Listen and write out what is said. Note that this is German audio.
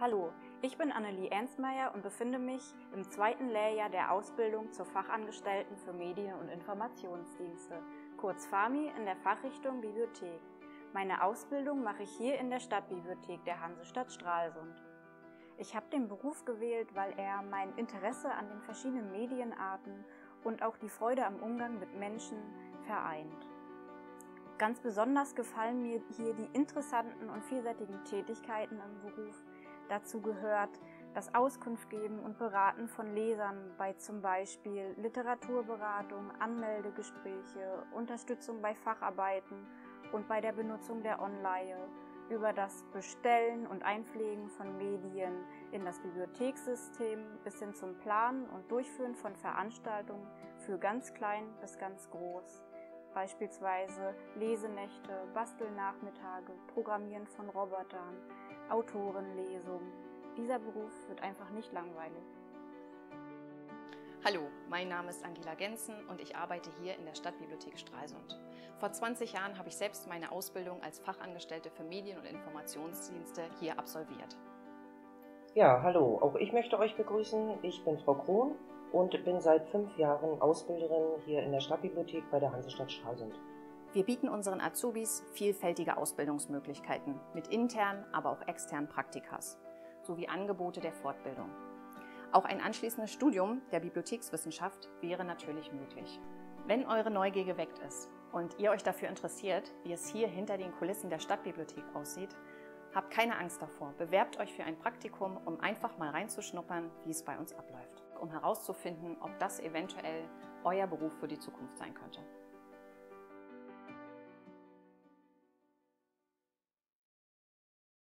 Hallo, ich bin Annelie Ernstmeier und befinde mich im zweiten Lehrjahr der Ausbildung zur Fachangestellten für Medien- und Informationsdienste, kurz FAMI in der Fachrichtung Bibliothek. Meine Ausbildung mache ich hier in der Stadtbibliothek der Hansestadt Stralsund. Ich habe den Beruf gewählt, weil er mein Interesse an den verschiedenen Medienarten und auch die Freude am Umgang mit Menschen vereint. Ganz besonders gefallen mir hier die interessanten und vielseitigen Tätigkeiten im Beruf, Dazu gehört das Auskunft geben und Beraten von Lesern bei zum Beispiel Literaturberatung, Anmeldegespräche, Unterstützung bei Facharbeiten und bei der Benutzung der Online, über das Bestellen und Einpflegen von Medien in das Bibliothekssystem bis hin zum Planen und Durchführen von Veranstaltungen für ganz klein bis ganz groß. Beispielsweise Lesenächte, Bastelnachmittage, Programmieren von Robotern, Autorenlesung. Dieser Beruf wird einfach nicht langweilig. Hallo, mein Name ist Angela Gensen und ich arbeite hier in der Stadtbibliothek Stralsund. Vor 20 Jahren habe ich selbst meine Ausbildung als Fachangestellte für Medien- und Informationsdienste hier absolviert. Ja, hallo, auch ich möchte euch begrüßen. Ich bin Frau Krohn und bin seit fünf Jahren Ausbilderin hier in der Stadtbibliothek bei der Hansestadt Stralsund. Wir bieten unseren Azubis vielfältige Ausbildungsmöglichkeiten mit internen, aber auch externen Praktikas sowie Angebote der Fortbildung. Auch ein anschließendes Studium der Bibliothekswissenschaft wäre natürlich möglich. Wenn eure Neugier geweckt ist und ihr euch dafür interessiert, wie es hier hinter den Kulissen der Stadtbibliothek aussieht, habt keine Angst davor. Bewerbt euch für ein Praktikum, um einfach mal reinzuschnuppern, wie es bei uns abläuft, um herauszufinden, ob das eventuell euer Beruf für die Zukunft sein könnte.